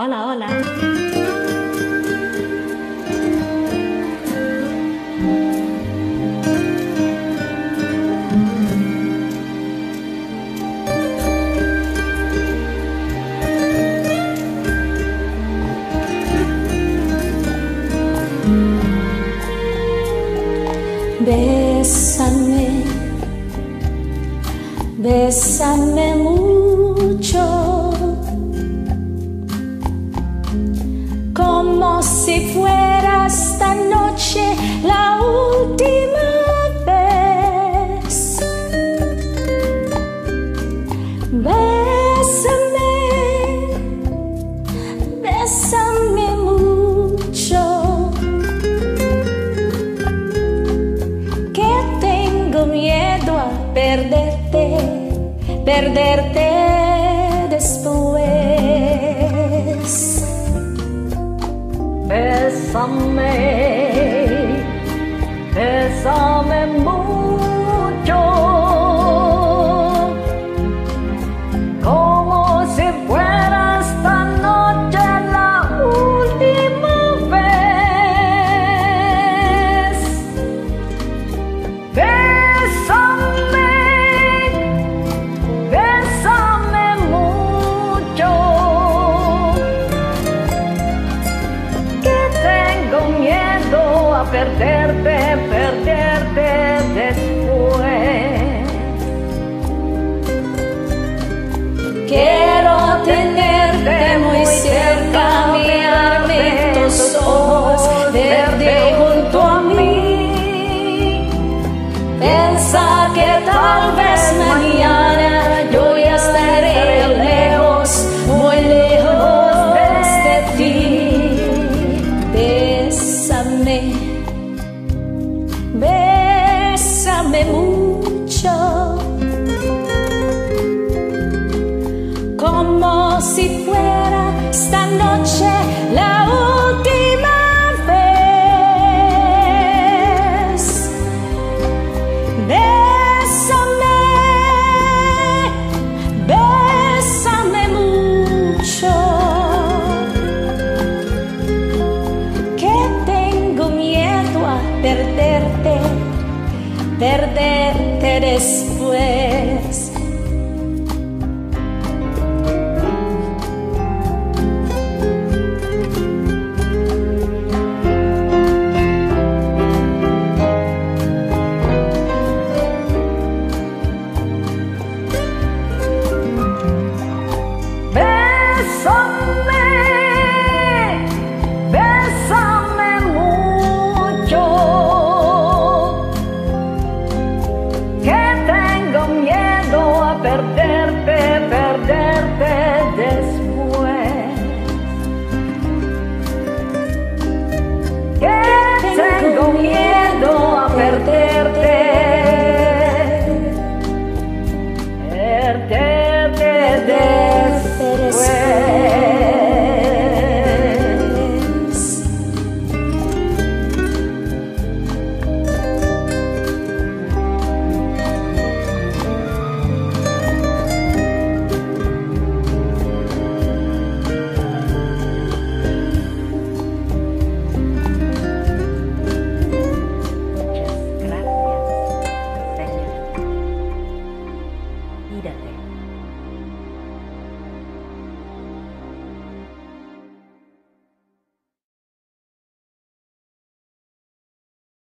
Hola, hola. Bésame, bésame como si fuera esta noche la última vez. Bésame, bésame mucho. que tengo miedo a perderte, perderte después. Bésame, bésame mucho, perderte si fuera esta noche la última vez. Bésame, bésame mucho, que tengo miedo a perderte, perderte después.